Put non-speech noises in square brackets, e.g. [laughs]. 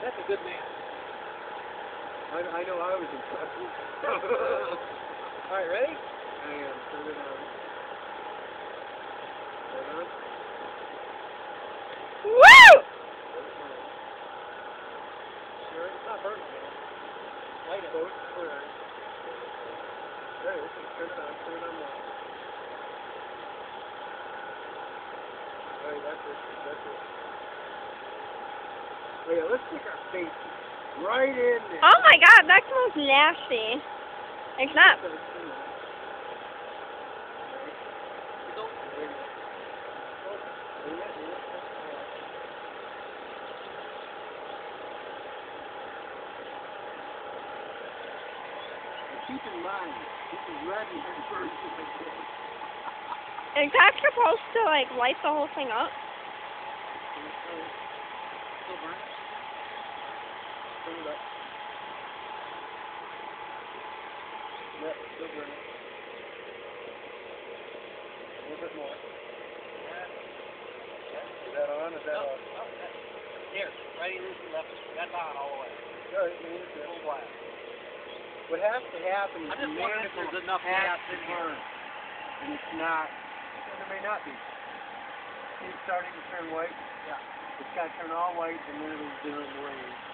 good man. I, I know I was impressed. [laughs] All right, ready? I am. Turn it on. Turn it on. Woo! Sure, it's not burning, man. Light it. All right. There, okay, turn it on. Turn it on now. All right, that's it. That's it. Oh yeah, let's stick our face right in there. Oh my god, that smells nasty. It's not. Keep in mind, this is ready for the first Is that supposed to like light the whole thing up? [laughs] Turn it up. Yep, still burning. A little bit more. Is that on? Is that No, off? no, that- Here, righty, loosey, lefty. That's on all the way. All right, man, Full blast. What has to happen is I'm just the wondering if there's enough has gas to in here. burn. And it's not. And there may not be. See, It's starting to turn white. Yeah. It's got to turn all white, and then it'll, then it'll blaze.